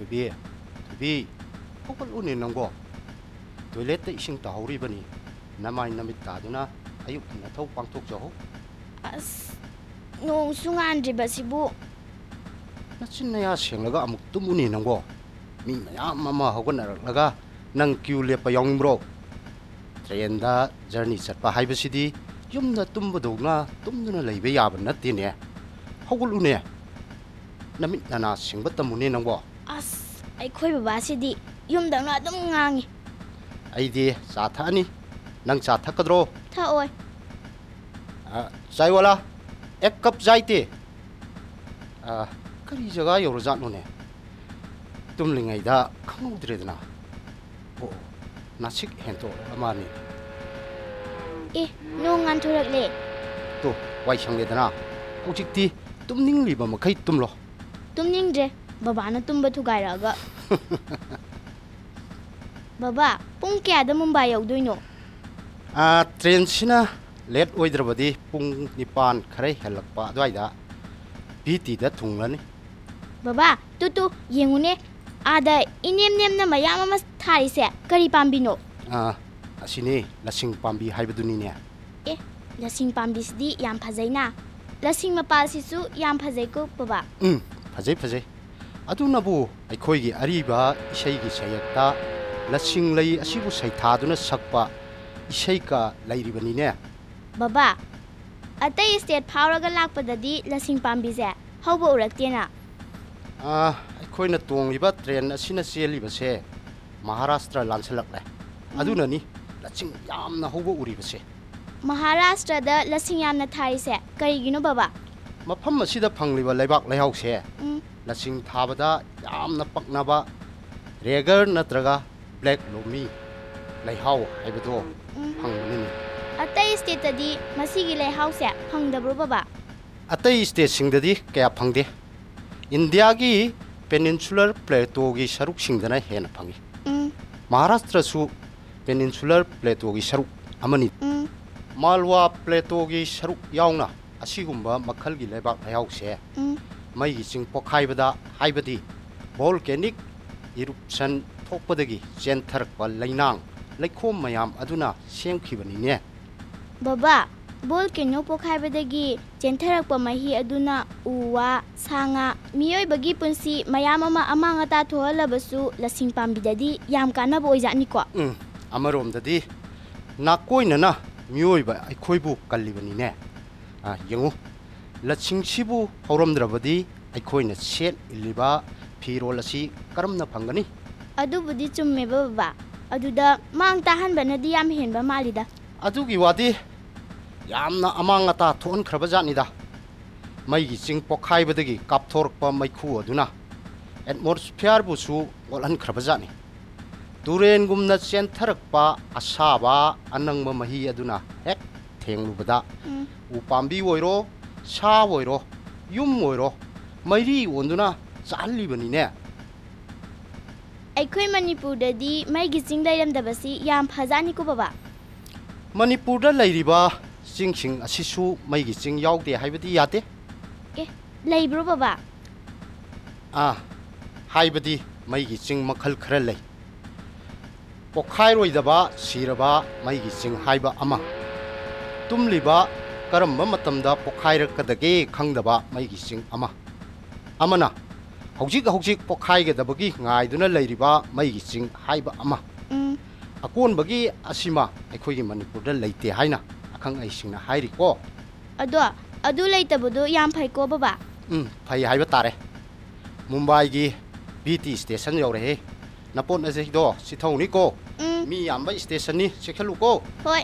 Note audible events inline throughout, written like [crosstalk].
tôi biết thôi biết không có luôn nên nông gò tôi lấy tới sinh tàu đi bên này năm mai năm ta đó na ayuk na thâu quăng thuốc cho as nong sung an ri ba si bu na chin na ya seng laga amuk tum uni nang go mi ma ya ma ma hogon na laga nang kyu le pa yong bro train da journey chat phải hai ba si di yum na tum bu dog na tum nu na lai be ya ban na ti ne hogul u ne na mi na na sing ba tam uni nang go ꯑꯁ ꯑꯩꯈꯣꯏ ꯕꯕꯥꯁꯤꯗꯤ ꯌꯨꯝꯗꯧꯅ ꯑꯗꯨꯝ ꯉꯥꯡꯉꯤ ꯑꯩꯗꯤ ꯆꯥ ꯊꯛꯑꯅꯤ ꯅꯪ ꯆꯥ ꯊꯛꯀꯗ꯭ꯔꯣ ꯊꯛꯑꯣꯏ ꯆꯥꯏꯋꯥꯂꯥ ꯑꯦꯛ ꯀꯞ ꯆꯥꯏꯇꯦ ꯀꯔꯤ ꯖꯒꯥ ꯌꯧꯔꯖꯥꯠꯅꯣꯅꯦ ꯇꯨꯝꯂꯤꯉꯩꯗ ꯈꯪꯍꯧꯗ꯭ꯔꯦꯗꯅ ꯑꯣ ꯅꯥꯁꯤꯛ ꯍꯦꯟꯇꯣꯛ ꯑꯃꯅꯤ ꯑꯦ ꯅꯣꯡ ꯉꯥꯟꯊꯣꯔꯛꯂꯦ ꯇꯣ ꯋꯥꯏ ꯁꯪꯂꯦꯗꯅ ꯍꯧꯖꯤꯛꯇꯤ ꯇꯨꯝꯅꯤꯡꯂꯤꯕ ꯃꯈꯩ ꯇꯨꯝꯂꯣ tumning je ꯕꯕꯥꯅ ꯇꯨꯝꯕ ꯊꯨꯒꯥꯏꯔꯛꯑꯒ ꯕꯕꯥ ꯄꯨꯡ ꯀꯌꯥꯗ ꯃꯨꯝꯕꯥꯏ ꯌꯧꯗꯣꯏꯅꯣ ꯇ꯭ꯔꯦꯟꯁꯤꯅ ꯂꯦꯠ ꯑꯣꯏꯗ꯭ꯔꯕꯗꯤ ꯄꯨꯡ ꯅꯤꯄꯥꯟ ꯈꯔ ꯍꯦꯜꯂꯛꯄ ꯑꯗꯨꯋꯥꯏꯗ ꯄꯤ ꯇꯤꯗ ꯊꯨꯡꯂꯅꯤ ꯕꯕꯥ ꯇꯨ ꯇꯨ ꯌꯦꯡꯉꯨꯅꯦ ꯑꯥꯗ ꯏꯅꯦꯝ ꯅꯦꯝꯅ ꯃꯌꯥꯝ ꯑꯃ ꯊꯥꯔꯤꯁꯦ ꯀꯔꯤ ꯄꯥꯝꯕꯤꯅꯣ ꯑꯥ ꯑꯁꯤꯅꯤ ꯂꯁꯤꯡ ꯄꯥꯝꯕꯤ ꯍꯥꯏꯕꯗꯨꯅꯤꯅꯦ ꯑꯦ ꯂꯁꯤꯡ ꯄꯥꯝꯕꯤꯁꯤꯗꯤ ꯌꯥꯝ ꯐꯖꯩꯅ ꯂꯁꯤꯡ ꯃꯄꯥꯜꯁꯤꯁꯨ ꯌꯥꯝ ꯐꯖꯩꯀꯣ ꯕꯕꯥ ꯎꯝ ꯐꯖꯩ ꯐꯖꯩ ꯑꯗꯨꯅꯕꯨ ꯑꯩꯈꯣꯏꯒꯤ ꯑꯔꯤꯕ ꯏꯁꯩꯒꯤ ꯁꯩꯌꯦꯛꯇ ꯂꯁꯤꯡ ꯂꯩ ꯑꯁꯤꯕꯨ ꯁꯩꯊꯥꯗꯨꯅ ꯁꯛꯄ ꯏꯁꯩꯀ ꯂꯩꯔꯤꯕꯅꯤꯅꯦ ꯕꯕꯥ ꯑꯇꯩ ꯁ꯭ꯇꯦꯠ ꯐꯥꯎꯔꯒ ꯂꯥꯛꯄꯗꯗꯤ ꯂꯁꯤꯡ ꯄꯥꯝꯕꯤꯁꯦ ꯍꯧꯕ ꯎꯔꯛꯇꯦꯅ ꯑꯥ, ꯑꯩꯈꯣꯏꯅ ꯇꯣꯡꯂꯤꯕ ꯇ꯭ꯔꯦꯟ ꯑꯁꯤꯅ ꯆꯦꯜꯂꯤꯕꯁꯦ ꯃꯍꯥꯔꯥꯁꯇ꯭ꯔ ꯂꯥꯟꯁꯤꯜꯂꯛꯂꯦ ꯑꯗꯨꯅꯅꯤ ꯂꯆꯤꯡ ꯌꯥꯝꯅ ꯍꯧꯕ ꯎꯔꯤꯕꯁꯦ ꯃꯍꯥꯔꯥꯁꯇ꯭ꯔꯗ ꯂꯁꯤꯡ ꯌꯥꯝꯅ ꯊꯥꯔꯤꯁꯦ ꯀꯔꯤꯒꯤꯅꯣ ꯕꯕꯥ ꯃꯐꯝ ꯑꯁꯤꯗ ꯐꯪꯂꯤꯕ ꯂꯩꯕꯥꯛ ꯂꯩꯍꯥꯎꯁꯦ ꯎꯝ ꯂꯁꯤꯡ ꯊꯥꯕꯗ ꯌꯥꯝꯅ ꯄꯛꯅꯕ ꯔꯦꯒꯔ ꯅꯠꯇ꯭ꯔꯒ ꯕ꯭ꯂꯦꯛ ꯂꯣꯃꯤ ꯂꯩꯍꯥꯎ ꯍꯥꯏꯕꯗꯣ ꯎꯝ ꯐꯪꯕꯅꯤꯅꯦ ꯑꯇꯩ ꯁ꯭ꯇꯦꯠꯇꯗꯤ ꯃꯁꯤꯒꯤ ꯂꯩꯍꯥꯎꯁꯦ ꯐꯪꯗꯕ꯭ꯔꯣ ꯕꯕꯥ ꯑꯇꯩ ꯁ꯭ꯇꯦꯠꯁꯤꯡꯗꯗꯤ ꯀꯌꯥ ꯐꯪꯗꯦ ꯏꯟꯗꯤꯌꯥꯒꯤ ꯄꯦꯅꯤꯟꯁꯨꯂꯔ ꯄ꯭ꯂꯦꯇꯣꯒꯤ ꯁꯔꯨꯛꯁꯤꯡꯗꯅ ꯍꯦꯟꯅ ꯐꯪꯏ ꯎꯝ ꯃꯍꯥꯔꯥꯁꯇ꯭ꯔꯁꯨ ꯄꯦꯅꯤꯟꯁꯨꯂꯔ ꯄ꯭ꯂꯦꯇꯣꯒꯤ ꯁꯔꯨꯛ ꯑꯃꯅꯤ ꯎꯝ ꯃꯥꯜꯋꯥ ꯄ꯭ꯂꯦꯇꯣꯒꯤ ꯁꯔꯨꯛ ꯌꯥꯎꯅ ꯑꯁꯤꯒꯨꯝꯕ ꯃꯈꯜꯒꯤ ꯂꯩꯕꯥꯛ ꯂꯩꯍꯥꯎꯁꯦ ꯎꯝ ꯃꯩꯒꯤ ꯆꯤꯡ ꯄꯣꯛꯈꯥꯏꯕꯗ ꯍꯥꯏꯕꯗꯤ ꯚꯣꯜꯀꯦꯅꯤꯛ ꯏꯔꯨꯞꯁꯟ ꯊꯣꯛꯄꯗꯒꯤ ꯆꯦꯟꯊꯔꯛꯄ ꯂꯩꯅꯥꯡ ꯂꯩꯈꯣꯝ ꯃꯌꯥꯝ ꯑꯗꯨꯅ ꯁꯦꯝꯈꯤꯕꯅꯤꯅꯦ ꯕꯕꯥ ꯕꯣꯜ ꯀꯩꯅꯣ ꯄꯣꯈꯥꯏꯕꯗꯒꯤ ꯆꯦꯟꯊꯔꯛꯄ ꯃꯍꯤ ꯑꯗꯨꯅ ꯎ ꯋꯥ ꯁꯥ ꯉꯥ ꯃꯤꯑꯣꯏꯕꯒꯤ ꯄꯨꯟꯁꯤ ꯃꯌꯥꯝ ꯑꯃ ꯑꯃꯥꯡ ꯑꯇꯥ ꯊꯣꯛꯍꯜꯂꯕꯁꯨ ꯂꯁꯤꯡ ꯄꯥꯝꯕꯤꯗꯗꯤ ꯌꯥꯝ ꯀꯥꯟꯅꯕ ꯑꯣꯏꯖꯥꯠꯅꯤꯀꯣ ꯎꯝ ꯑꯃꯔꯣꯝꯗꯗꯤ ꯅꯥꯀꯣꯏꯅꯅ ꯃꯤꯑꯣꯏꯕ ꯑꯩꯈꯣꯏꯕꯨ ꯀꯜꯂꯤꯕꯅꯤꯅꯦ la ching chi bu horom dra badi ai koi na chen iliba pi ro la si karam na phang ni adu budi chum me ba ba adu da mang ta han ba na di yam hen ba mali da adu gi wadi yam na amang ata thon khra ba ja ni da mai gi ching po khai ba de gi kap thor pa mai khu adu na atmosphere bu su ol an khra ba ja ni duren gum na chen tharak pa asa ba anang ma mahi adu na ek theng lu ba da u pam bi woi ro ꯎꯝ ꯎ ꯄꯥꯝꯕꯤ ꯑꯣꯏꯔꯣ ꯁꯥ ꯑꯣꯏꯔꯣ ꯌꯨꯝ ꯑꯣꯏꯔꯣ ꯃꯩꯔꯤ ꯑꯣꯟꯗꯨꯅ ꯆꯥꯍꯜꯂꯤꯕꯅꯤꯅꯦ ꯑꯩꯈꯣꯏ ꯃꯅꯤꯄꯨꯔꯗꯗꯤ ꯃꯩꯒꯤ ꯆꯤꯡ ꯂꯩꯔꯝꯗꯕꯁꯤ ꯌꯥꯝ ꯐꯖꯥꯅꯤꯀꯣ ꯕꯕꯥ ꯃꯅꯤꯄꯨꯔꯗ ꯂꯩꯔꯤꯕ ꯆꯤꯡꯁꯤꯡ ꯑꯁꯤꯁꯨ ꯃꯩꯒꯤ ꯆꯤꯡ ꯌꯥꯎꯗꯦ ꯍꯥꯏꯕꯗꯤ ꯌꯥꯗꯦ ꯑꯦ ꯂꯩꯕ꯭ꯔꯣ ꯕꯕꯥ ꯑꯥ ꯍꯥꯏꯕꯗꯤ ꯃꯩꯒꯤ ꯆꯤꯡ ꯃꯈꯜ ꯈꯔ ꯂꯩ ꯄꯣꯈꯥꯏꯔꯣꯏꯗꯕ ꯁꯤꯔꯕ ꯃꯩꯒꯤ ꯆꯤꯡ ꯍꯥꯏꯕ ꯑꯃ ꯇꯨꯝꯂꯤꯕ ꯀꯔꯝꯕ ꯃꯇꯝꯗ ꯄꯣꯈꯥꯏꯔꯛꯀꯗꯒꯦ ꯈꯪꯗꯕ ꯃꯩꯒꯤ ꯆꯤꯡ ꯑꯃ ꯑꯃꯅ ꯍꯧꯖꯤꯛ ꯍꯧꯖꯤꯛ ꯄꯣꯈꯥꯏꯒꯗꯕꯒꯤ ꯉꯥꯏꯗꯨꯅ ꯂꯩꯔꯤꯕ ꯃꯩꯒꯤ ꯆꯤꯡ ꯍꯥꯏꯕ ꯑꯃ ꯎꯝ ꯑꯀꯣꯟꯕꯒꯤ ꯑꯁꯤꯃ ꯑꯩꯈꯣꯏꯒꯤ ꯃꯅꯤꯄꯨꯔꯗ ꯂꯩꯇꯦ ꯍꯥꯏꯅ ꯑꯈꯪ ꯑꯍꯩꯁꯤꯡꯅ ꯍꯥꯏꯔꯤꯀꯣ ꯑꯗꯣ ꯑꯗꯨ ꯂꯩꯇꯕꯗꯣ ꯌꯥꯝ ꯐꯩꯀꯣ ꯕꯕꯥ ꯎꯝ ꯐꯩ ꯍꯥꯏꯕ ꯇꯥꯔꯦ ꯃꯨꯝꯕꯥꯏꯒꯤ ꯕꯤ ꯇꯤ ꯁ꯭ꯇꯦꯁꯟ ꯌꯧꯔꯛꯑꯦ ꯅꯄꯣꯠ ꯑꯁꯤꯗꯣ ꯆꯤꯊꯧꯅꯤꯀꯣ ꯎꯝ ꯃꯤ ꯌꯥꯝꯕ ꯁ꯭ꯇꯦꯁꯟꯅꯤ ꯆꯦꯛꯁꯤꯜꯂꯨꯀꯣ ꯍꯣꯏ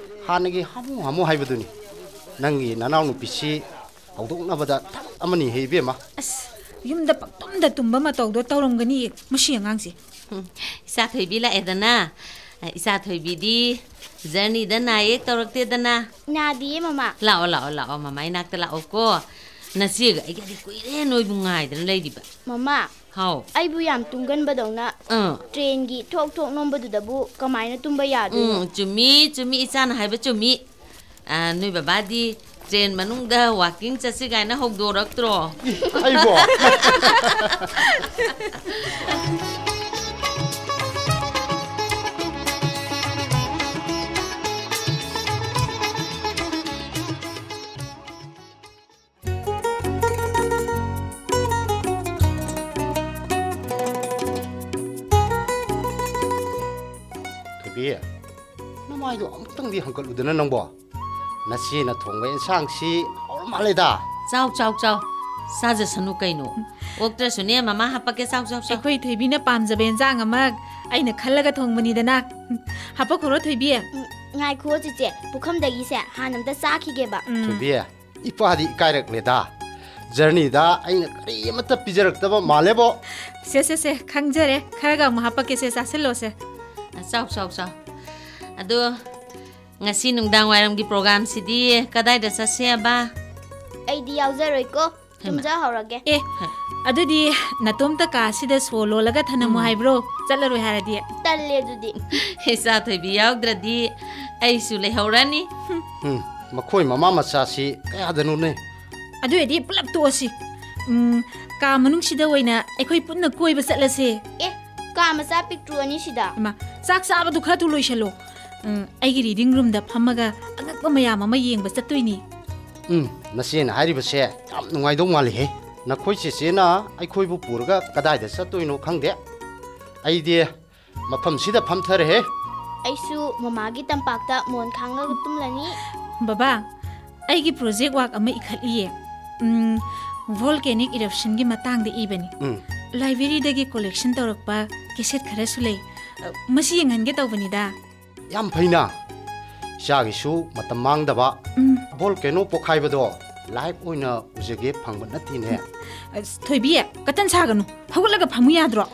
하늘이 하무 하무 하이버드니 낭기 나나우 누피시 ꯍꯧꯗꯣꯛꯅꯕꯗ ꯊꯕꯛ ꯑꯃꯅꯤ ꯍꯦ ꯏꯕꯦꯝꯃ ꯑꯁ ꯌꯨꯝꯗ ꯄꯪꯇꯨꯝꯗ ꯇꯨꯝꯕ ꯃꯇꯧꯗꯣ ꯇꯧꯔꯝꯒꯅꯤ ꯃꯁꯤ ꯑꯉꯥꯡꯁꯦ ꯍꯨꯝ, ꯏꯆꯥ ꯊꯣꯏꯕꯤ ꯂꯥꯛꯑꯦꯗꯅ ꯏꯆꯥ ꯊꯣꯏꯕꯤꯗꯤ ꯖꯔꯅꯤꯗ ꯅꯥꯌꯦꯛ ꯇꯧꯔꯛꯇꯦꯗꯅ ꯅꯥꯗꯤꯌꯦ ꯃꯃꯥ ꯂꯥꯛꯑꯣ ꯂꯥꯛꯑꯣ ꯂꯥꯛꯑꯣ ꯃꯃꯥ ꯏꯅꯥꯛꯇ ꯂꯥꯛꯑꯣꯀꯣ ꯅꯆꯦꯒ ꯑꯩꯒꯗꯤ ꯀꯨꯏꯔꯦ ꯅꯣꯏꯕꯨ ꯉꯥꯏꯗꯅ ꯂꯩꯔꯤꯕ ꯃꯃꯥ ꯍꯥꯎ ꯑꯩꯕꯨ ꯌꯥꯝ ꯇꯨꯝꯒꯟꯕꯗꯧꯅ ꯑꯥ ꯇ꯭ꯔꯦꯟꯒꯤ ꯊꯣꯛ ꯊꯣꯛ ꯅꯣꯝꯕꯗꯨꯗꯕꯨ ꯀꯃꯥꯏꯅ ꯇꯨꯝꯕ ꯌꯥꯗꯣꯏꯅꯣ ꯎꯝ ꯆꯨꯝꯃꯤ ꯆꯨꯝꯃꯤ ꯏꯆꯥꯅ ꯍꯥꯏꯕ ꯆꯨꯝꯃꯤ ꯑꯥ, ꯅꯣꯏ ꯕꯕꯥꯗꯤ ꯇ꯭ꯔꯦꯟ ꯃꯅꯨꯡꯗ ꯋꯥꯛꯀꯤꯡ ꯆꯠꯁꯤ ꯀꯥꯏꯅ ꯍꯧꯗꯣꯔꯛꯇ꯭ꯔꯣ 아 ꯇꯧꯔꯤꯗꯨꯅ ꯅꯪꯕꯣ ꯅꯁꯤꯅ ꯊꯣꯡꯕ ꯏꯟꯁꯥꯡꯁꯤ ꯍꯥꯎꯔ ꯃꯥꯜꯂꯦꯗ ꯆꯥꯎ ꯆꯥꯎ ꯆꯥꯎ ꯆꯥꯖꯁꯅꯨ ꯀꯩꯅꯣ ꯑꯣꯛꯇ꯭ꯔꯁꯨꯅꯦ ꯃꯃꯥ ꯍꯥꯞꯄꯛꯀꯦ ꯆꯥꯎ ꯆꯥꯎ ꯆꯥꯎ ꯑꯩꯈꯣꯏ ꯊꯣꯏꯕꯤꯅ ꯄꯥꯝꯖꯕ ꯏꯟꯖꯥꯡ ꯑꯃ ꯑꯩꯅ ꯈꯜꯂꯒ ꯊꯣꯡꯕꯅꯤꯗꯅ ꯍꯥꯞꯄꯛꯈ꯭ꯔꯣ ꯊꯣꯏꯕꯤ ꯉꯥꯏꯈꯣ ꯆꯤꯆꯦ ꯄꯨꯈꯝꯗꯒꯤꯁꯦ ꯍꯥꯟꯅ ꯑꯝꯇ ꯆꯥꯈꯤꯒꯦꯕ ꯊꯣꯏꯕꯤ ꯏꯄꯥꯗꯤ ꯏꯀꯥꯏꯔꯛꯂꯦꯗ ꯖꯔꯅꯤꯗ ꯑꯩꯅ ꯀꯔꯤ ꯑꯃꯠꯇ ꯄꯤꯖꯔꯛꯇꯕ ꯃꯥꯜꯂꯦꯕꯣ ꯁꯦ ꯁꯦ ꯁꯦ ꯈꯪꯖꯔꯦ ꯈꯔꯒ ꯑꯃꯨꯛ ꯍꯥꯞꯄꯛꯀꯦꯁꯦ ꯆꯥꯁꯤꯜꯂꯣꯁꯦ ꯆꯥꯎ ꯆꯥꯎ ꯆꯥꯎ ꯑꯗꯣ ngasi nungdang wairam gi program si sidi kadai da sase aba aidi yauzaroi ko tumja horage e adudi natom ta kasi da solo laga thanamu haibro chalaroi haradi talle dudi hisa thoi bi yaugdradi ai su le horani hm makoi mama masasi kaya danu ne adu edi pulap tu asi um ka manung sida waina ekoi punna koi ba satlase e ka masa tu ani si sida ma sak sa ba dukhra tu loi shalo ꯑꯩꯒꯤ reading ꯔꯨꯝꯗ ꯐꯝꯃꯒ ꯑꯉꯛꯄ ꯃꯌꯥꯝ ꯑꯃ ꯌꯦꯡꯕ ꯆꯠꯇꯣꯏꯅꯤ ꯎꯝ ꯅꯆꯦꯅ ꯍꯥꯏꯔꯤꯕꯁꯦ ꯌꯥꯝ ꯅꯨꯡꯉꯥꯏꯗꯧ ꯃꯥꯜꯂꯤꯍꯦ ꯅꯈꯣꯏ ꯆꯦꯆꯦꯅ ꯑꯩꯈꯣꯏꯕꯨ ꯄꯨꯔꯒ ꯀꯗꯥꯏꯗ ꯆꯠꯇꯣꯏꯅꯣ ꯈꯪꯗꯦ ꯑꯩꯗꯤ ꯃꯐꯝꯁꯤꯗ ꯐꯝꯊꯔꯦꯍꯦ ꯑꯩꯁꯨ ꯃꯃꯥꯒꯤ ꯇꯝꯄꯥꯛꯇ ꯃꯣꯟ ꯈꯥꯡꯉꯒ ꯇꯨꯝꯂꯅꯤ ꯕꯕꯥ ꯑꯩꯒꯤ ꯄ꯭ꯔꯣꯖꯦꯛ ꯋꯥꯛ ꯑꯃ ꯏꯈꯠꯂꯤꯌꯦ ꯎꯝ, ꯚꯣꯜꯀꯦꯅꯤꯛ ꯏꯔꯞꯁꯟꯒꯤ ꯃꯇꯥꯡꯗ ꯏꯕꯅꯤ ꯎꯝ ꯂꯥꯏꯕ꯭ꯔꯦꯔꯤꯗꯒꯤ ꯀꯣꯂꯦꯛꯁꯟ ꯇꯧꯔꯛꯄ ꯀꯦꯁꯦꯠ ꯈꯔꯁꯨ ꯂꯩ ꯑ, ꯃꯁꯤ ꯌꯦꯡꯍꯟꯒꯦ ꯇꯧꯕꯅꯤꯗ yam phaina sha gi su matam mang da ba bol keno pokhai ba do live oina ujege phangba nati ne thoi bi ka tan sa ga nu hagul ga phamu ya dro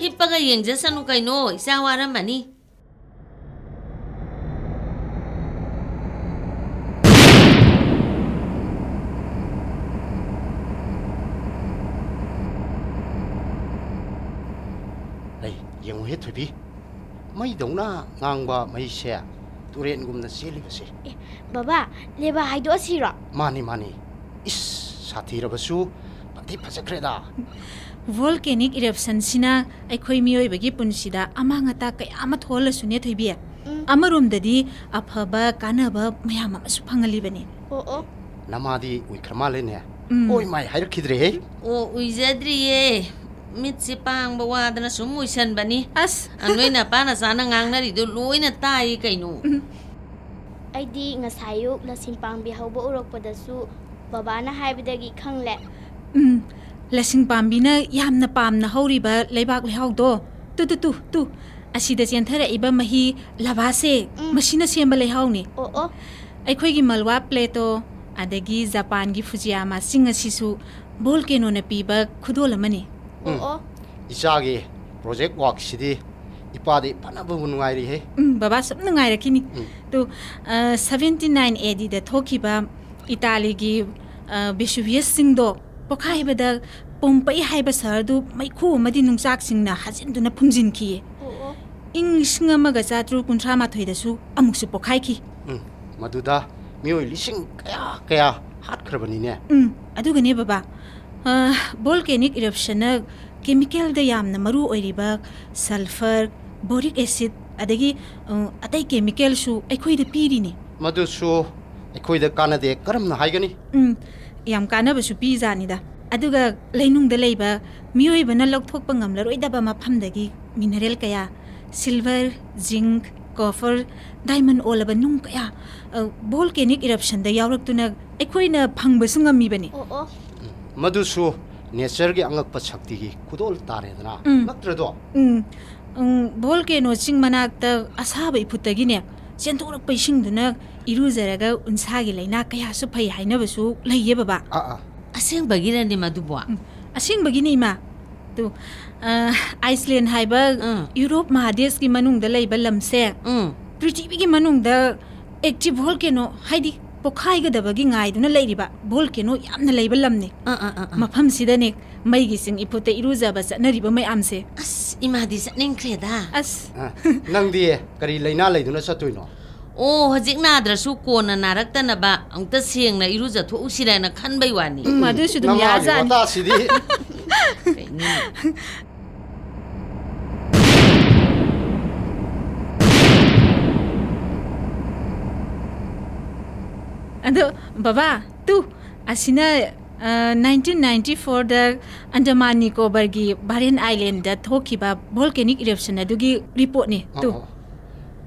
hippa ga yeng ja sanu kai no isa waram mani Hey, yang hit to be. ꯃꯩꯗꯧꯅ ꯉꯥꯡꯕ ꯃꯩꯁꯦ ꯇꯨꯔꯦꯟꯒꯨꯝꯅ ꯆꯦꯜꯂꯤꯕꯁꯦ ꯑꯦ ꯕꯕꯥ ꯂꯦꯕꯥ ꯍꯥꯏꯗꯣꯛꯑꯁꯤꯔꯣ ꯃꯥꯅꯤ ꯃꯥꯅꯤ ꯏꯁ ꯁꯥꯊꯤꯔꯕꯁꯨ ꯐꯗꯤ ꯐꯖꯈ꯭ꯔꯦꯗ volcanic ꯏꯔꯞꯁꯟꯁꯤꯅ ꯑꯩꯈꯣꯏ ꯃꯤꯑꯣꯏꯕꯒꯤ ꯄꯨꯟꯁꯤꯗ ꯑꯃꯥꯡ ꯑꯇꯥ ꯀꯌా ꯑꯃ ꯊꯣꯛꯍꯜꯂꯁꯨꯅꯦ ꯊꯣꯏꯕꯤ ꯎꯝ. ꯑꯃꯔꯣꯝꯗꯗꯤ ꯑꯐꯕ ꯀꯥꯟꯅꯕ ꯃꯌꯥꯝ ꯑꯃꯁꯨ ꯐꯪꯍꯜꯂꯤꯕꯅꯤ ꯑꯣ ꯑꯣ ꯅꯃꯥꯗꯤ ꯎꯏꯈ꯭ꯔ ꯃꯥꯜꯂꯦꯅꯦ ꯎꯝ. ꯑꯣꯏ ꯃꯥꯏ ꯍꯥꯏꯔꯛꯈꯤꯗ꯭ꯔꯦꯍꯦ ꯑꯣ ꯎꯏꯖꯗ꯭ꯔꯤꯌꯦ ꯃꯤꯠꯁꯦ ꯄꯥꯡꯕ ꯋꯥꯗꯅ ꯁꯨꯝ ꯎꯏꯁꯟꯕꯅꯤ ꯑꯁ [laughs] ꯑ, ꯅꯣꯏ ꯅꯄꯥ ꯅꯆꯥꯅ [laughs] ꯉꯥꯡꯅꯔꯤꯗꯣ ꯂꯣꯏꯅ ꯇꯥꯏ ꯀꯩꯅꯣ ꯑꯩꯗꯤ ꯉꯁꯥꯏ ꯑꯌꯨꯛ ꯂꯁꯤꯡ ꯄꯥꯝꯕꯤ ꯍꯧꯕ ꯎꯔꯛꯄꯗꯁꯨ ꯕꯕꯥꯅ ꯍꯥꯏꯕꯗꯒꯤ ꯈꯪꯂꯦ ꯎꯝ ꯂꯁꯤꯡ ꯄꯥꯝꯕꯤꯅ ꯌꯥꯝꯅ ꯄꯥꯝꯅ ꯍꯧꯔꯤꯕ ꯂꯩꯕꯥꯛ ꯂꯩꯍꯥꯎꯗꯣ ꯇꯨ ꯇꯨ ꯇꯨ ꯇꯨ ꯑꯁꯤꯗ ꯆꯦꯟꯊꯔꯛꯏꯕ ꯃꯍꯤ ꯂꯚꯥꯁꯦ ꯎꯝ. ꯃꯁꯤꯅ ꯁꯦꯝꯕ ꯂꯩꯍꯥꯎꯅꯤ ꯑꯣ ꯑꯣ ꯑꯩꯈꯣꯏꯒꯤ ꯃꯜꯋꯥ ꯄ꯭ꯂꯦꯇꯣ ꯑꯗꯒꯤ ꯖꯄꯥꯟꯒꯤ ꯐꯨꯖꯤꯌꯥꯃꯥ ꯆꯤꯡ ꯑꯁꯤꯁꯨ ꯚꯣꯜꯀꯦꯅꯣꯅ ꯄꯤꯕ ꯈꯨꯗꯣꯜ ꯑꯃꯅꯤ ꯑꯣ ꯎꯝ. ꯑꯣ ꯏꯆꯥꯒꯤ ꯄ꯭ꯔꯣꯖꯦꯛ ꯋꯥꯛꯁꯤꯗꯤ ꯏꯄꯥꯗꯤ ꯐꯅꯕꯕꯨ ꯅꯨꯡꯉꯥꯏꯔꯤꯍꯦ ꯎꯝ ꯕꯕꯥ ꯁꯨꯝ ꯅꯨꯡꯉꯥꯏꯔꯛꯈꯤꯅꯤ ꯎꯝ. ꯇꯨ ꯁꯚꯦꯟꯇꯤ ꯅꯥꯏꯟ ꯑꯦ ꯗꯤꯗ ꯊꯣꯛꯈꯤꯕ ꯏꯇꯥꯂꯤꯒꯤ ꯕꯤꯁꯨꯚꯤꯌꯁꯁꯤꯡꯗꯣ ꯄꯣꯛꯈꯥꯏꯕꯗ ꯄꯣꯝꯄꯩ ꯍꯥꯏꯕ ꯁꯍꯔꯗꯨ ꯃꯩꯈꯨ ꯑꯃꯗꯤ ꯅꯨꯡꯆꯥꯛꯁꯤꯡꯅ ꯍꯥꯖꯤꯟꯗꯨꯅ ꯐꯨꯝꯖꯤꯟꯈꯤꯌꯦ ꯑꯣ ꯑꯣ ꯏꯪ ꯂꯤꯁꯤꯡ ꯑꯃꯒ ꯆꯥꯇ꯭ꯔꯨꯛ ꯀꯨꯟꯊ꯭ꯔꯥ ꯃꯥꯊꯣꯏꯗꯁꯨ ꯑꯃꯨꯛꯁꯨ ꯄꯣꯛꯈꯥꯏꯈꯤ ꯎꯝ ꯃꯗꯨꯗ ꯃꯤꯑꯣꯏ ꯂꯤꯁꯤꯡ ꯀꯌꯥ ꯀꯌꯥ ꯍꯥꯠꯈ꯭ꯔꯕꯅꯤꯅꯦ ꯎꯝ ꯑꯗꯨꯒꯅꯦ ꯕꯕꯥ ꯚꯣꯜꯀꯦꯅꯤꯛ ꯏꯔꯞꯁꯟꯅ ꯀꯦꯃꯤꯀꯦꯜꯗ ꯌꯥꯝꯅ ꯃꯔꯨ ꯑꯣꯏꯔꯤꯕ ꯁꯜꯐꯔ ꯕꯣꯔꯤꯛ ꯑꯦꯁꯤꯠ ꯑꯗꯒꯤ ꯑ, ꯑꯇꯩ ꯀꯦꯃꯤꯀꯦꯜꯁꯨ ꯑꯩꯈꯣꯏꯗ ꯄꯤꯔꯤꯅꯤ ꯃꯗꯨꯁꯨ ꯑꯩꯈꯣꯏꯗ ꯀꯥꯟꯅꯗꯦ ꯀꯔꯝꯅ ꯍꯥꯏꯒꯅꯤ ꯎꯝ ꯌꯥꯝ ꯀꯥꯟꯅꯕꯁꯨ ꯄꯤꯖꯥꯅꯤꯗ ꯑꯗꯨꯒ ꯂꯩꯅꯨꯡꯗ ꯂꯩꯕ ꯃꯤꯑꯣꯏꯕꯅ ꯂꯧꯊꯣꯛꯄ ꯉꯝꯂꯔꯣꯏꯗꯕ ꯃꯐꯝꯗꯒꯤ ꯃꯤꯅꯔꯦꯜ ꯀꯌꯥ ꯁꯤꯜꯚꯔ ꯖꯤꯡꯛ ꯀꯣꯐꯔ ꯗꯥꯏꯃꯟ ꯑꯣꯜꯂꯕ ꯅꯨꯡ ꯀꯌꯥ ꯚꯣꯜꯀꯦꯅꯤꯛ ꯏꯔꯞꯁꯟꯗ ꯌꯥꯎꯔꯛꯇꯨꯅ ꯑꯩꯈꯣꯏꯅ ꯐꯪꯕꯁꯨ ꯉꯝꯃꯤꯕꯅꯤ ꯑꯣ ꯑꯣ मधुसु नेचर की अंगप शक्ति की खुदोल तारे ना नत्रदो बोल के नोचिंग मनाक तक असाब इफुतगी ने चेंतोरक पैसिंग दुना इरुजरगा उनसागी लेना कया सु फै हाइनबसु लइये बाबा आ आ असिंग बगिरा ने मधुबो असिंग बगिनी मा तो आइसलैंड हाइब यूरोप महादेश की मनुंग द लइब लमसे पृथ्वी की मनुंग द एक्टिव वोल्केनो हाइदी ꯄꯣꯈꯥꯏꯒꯗꯕꯒꯤ ꯉꯥꯏꯗꯨꯅ ꯂꯩꯔꯤꯕ ꯚꯣꯜꯀꯦꯅꯣ ꯌꯥꯝꯅ ꯂꯩꯕ ꯂꯝꯅꯤ ꯑꯥ ꯑꯥ ꯑꯥ ꯑꯥ. ꯃꯐꯝꯁꯤꯗꯅꯦ ꯃꯩꯒꯤ ꯆꯤꯡ ꯏꯐꯨꯠꯇ ꯏꯔꯨꯖꯕ ꯆꯠꯅꯔꯤꯕ ꯃꯌꯥꯝꯁꯦ ꯑꯁꯏꯃꯥꯗꯤ ꯆꯠꯅꯤꯡꯈ꯭ꯔꯦꯗ ꯑꯁ ꯑꯥ. ꯅꯪꯗꯤ ꯀꯔꯤ ꯂꯩꯅꯥ ꯂꯩꯗꯨꯅ ꯆꯠꯇꯣꯏꯅꯣ ꯑꯣ ꯍꯧꯖꯤꯛ ꯅꯥꯗ꯭ꯔꯁꯨ ꯀꯣꯟꯅ ꯅꯥꯔꯛꯇꯅꯕ ꯑꯃꯨꯛꯇ ꯁꯦꯡꯅ ꯏꯔꯨꯖꯊꯣꯛꯎꯁꯤꯔꯅ ꯈꯟꯕꯩ ꯋꯥꯅꯤ ꯎꯝ, ꯑꯗꯨꯁꯨ ꯑꯗꯨꯝ ꯅꯃꯥꯒꯤ ꯌꯥꯖꯥꯠꯅꯤ ꯋꯥꯇꯥꯁꯤꯗꯤ ꯀꯩꯅꯣ? ꯑꯗꯣ ꯕꯕꯥ ꯇꯨ ꯑꯁꯤꯅ ꯅꯥꯏꯟꯇꯤꯟ ꯅꯥꯏꯟꯇꯤ ꯐꯣꯔꯗ ꯑꯟꯗꯃꯥꯟ ꯅꯤꯀꯣꯕꯔꯒꯤ ꯚꯥꯔꯦꯟ ꯑꯥꯏꯂꯦꯟꯗ ꯊꯣꯛꯈꯤꯕ ꯚꯣꯜꯀꯦꯅꯤꯛ ꯏꯔꯞꯁꯟ ꯑꯗꯨꯒꯤ ꯔꯤꯄꯣꯔꯠꯅꯤ ꯇꯨ ꯑꯣ, ꯑꯣ.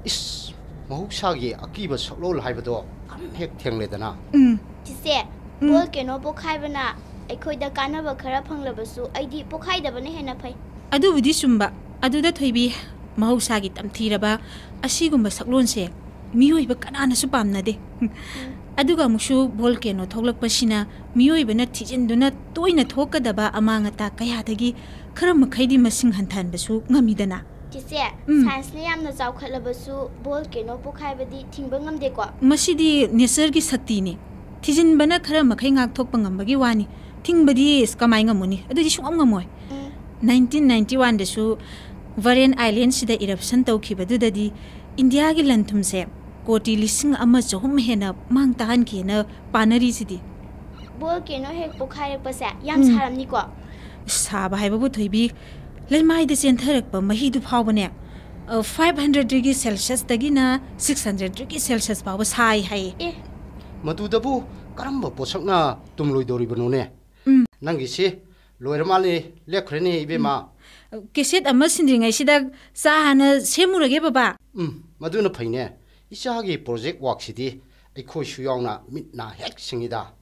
ꯏꯁ ꯃꯍꯧꯁꯥꯒꯤ ꯑꯀꯤꯕ ꯁꯛꯂꯣꯜ ꯍꯥꯏꯕꯗꯣ ꯀꯔꯝ ꯍꯦꯛ ꯊꯦꯡꯂꯦꯗꯅ ꯎꯝ ꯆꯤꯆꯦ ꯚꯣꯜꯀꯦꯅꯣ ꯄꯣꯈꯥꯏꯕꯅ ꯑꯩꯈꯣꯏꯗ ꯀꯥꯟꯅꯕ ꯈꯔ ꯐꯪꯂꯕꯁꯨ ꯑꯩꯗꯤ ꯄꯣꯈꯥꯏꯗꯕꯅ ꯍꯦꯟꯅ ꯐꯩ ꯑꯗꯨꯕꯨꯗꯤ ꯆꯨꯝꯕ ꯑꯗꯨꯗ ꯊꯣꯏꯕꯤ ꯃꯍꯧꯁꯥꯒꯤ ꯇꯝꯊꯤꯔꯕ ꯑꯁꯤꯒꯨꯝꯕ ꯁꯛꯂꯣꯟꯁꯦ ꯃꯤꯑꯣꯏꯕ ꯀꯅꯥꯅꯁꯨ ꯄꯥꯝꯅꯗꯦ ꯑꯗꯨꯒ ꯑꯃꯨꯛꯁꯨ ꯚꯣꯜꯀꯦꯅꯣ ꯊꯣꯛꯂꯛꯄꯁꯤꯅ ꯃꯤꯑꯣꯏꯕꯅ ꯊꯤꯖꯤꯟꯗꯨꯅ ꯇꯣꯏꯅ ꯊꯣꯛꯀꯗꯕ ꯑꯃꯥꯡ ꯑꯇꯥ ꯀꯌꯥꯗꯒꯤ ꯈꯔ ꯃꯈꯩꯗꯤ ꯃꯁꯤꯡ ꯍꯟꯊꯍꯟꯕꯁꯨ ꯉꯝꯃꯤꯗꯅ ꯆꯤꯆꯦ ꯎꯝ. ꯁꯥꯏꯟꯁꯅ ꯌꯥꯝꯅ ꯆꯥꯎꯈꯠꯂꯕꯁꯨ ꯚꯣꯜꯀꯦꯅꯣ ꯄꯣꯈꯥꯏꯕꯗꯤ ꯊꯤꯡꯕ ꯉꯝꯗꯦꯀꯣ ꯃꯁꯤꯗꯤ ꯅꯦꯆꯔꯒꯤ ꯁꯛꯇꯤꯅꯤ ꯊꯤꯖꯤꯟꯕꯅ ꯈꯔ ꯃꯈꯩ ꯉꯥꯛꯊꯣꯛꯄ ꯉꯝꯕꯒꯤ ꯋꯥꯅꯤ ꯊꯤꯡꯕꯗꯤ ꯏꯁ ꯀꯃꯥꯏ ꯉꯝꯃꯨꯅꯤ ꯑꯗꯨꯗꯤ ꯁꯨꯡꯉꯝ ꯉꯝꯃꯣꯏ ꯎꯝ. ꯅꯥꯏꯟꯇꯤꯟ ꯅꯥꯏꯟꯇꯤ ꯋꯥꯟꯗꯁꯨ ꯚꯔꯦꯟ ꯑꯥꯏꯂꯦꯟꯁꯤꯗ ꯏꯔꯞꯁꯟ ꯇꯧꯈꯤꯕꯗꯨꯗꯗꯤ ꯏꯟꯗꯤꯌꯥꯒꯤ ꯂꯟꯊꯨꯝꯁꯦ ꯀꯣꯇꯤ ꯂꯤꯁꯤꯡ ꯑꯃ ꯆꯍꯨꯝ ꯍꯦꯟꯅ ꯃꯥꯡ ꯇꯥꯍꯟꯈꯤꯅ ꯄꯥꯅꯔꯤꯁꯤꯗꯤ ꯕꯣꯜ ꯀꯩꯅꯣ ꯍꯦꯛ ꯄꯣꯛꯈꯥꯏꯔꯛꯄꯁꯦ ꯌꯥꯝ ꯁꯥꯔꯝꯅꯤꯀꯣ ꯁꯥꯕ ꯍꯥꯏꯕꯕꯨ ꯊꯣꯏꯕꯤ ꯂꯩꯃꯥꯏꯗ ꯆꯦꯟꯊꯔꯛꯄ ꯃꯍꯤꯗꯨ ꯐꯥꯎꯕꯅꯦ ꯐꯥꯏꯚ ꯍꯟꯗ꯭ꯔꯦꯗꯒꯤ ꯁꯦꯜꯁꯤꯌꯁꯇꯒꯤꯅ ꯁꯤꯛꯁ ꯍꯟꯗ꯭ꯔꯦꯗꯒꯤ ꯁꯦꯜꯁꯤꯌꯁ ꯐꯥꯎꯕ ꯁꯥꯏ ꯍꯥꯏꯌꯦ ꯑꯦ ꯃꯗꯨꯗꯕꯨ ꯀꯔꯝꯕ ꯄꯣꯠꯁꯛꯅ ꯇꯨꯝꯂꯣꯏꯗꯧꯔꯤꯕꯅꯣꯅꯦ ꯅꯪꯒꯤꯁꯤ ꯂꯣꯏꯔ ꯃꯥꯜꯂꯦ ꯂꯦꯞꯈ꯭ꯔꯦꯅꯦ ꯏꯕꯦꯝꯃ ꯀꯦꯁꯦꯠ ꯑꯃ ꯁꯤꯟꯗ꯭ꯔꯤꯉꯩꯁꯤꯗ ꯆꯥ ꯍꯥꯟꯅ ꯁꯦꯝꯃꯨꯔꯒꯦ ꯕꯕꯥ ꯎꯝ ꯃꯗꯨꯅ ꯐꯩꯅꯦ 이샤하기 프로젝트 왁시디 에코 휴양나 및나 핵싱이다.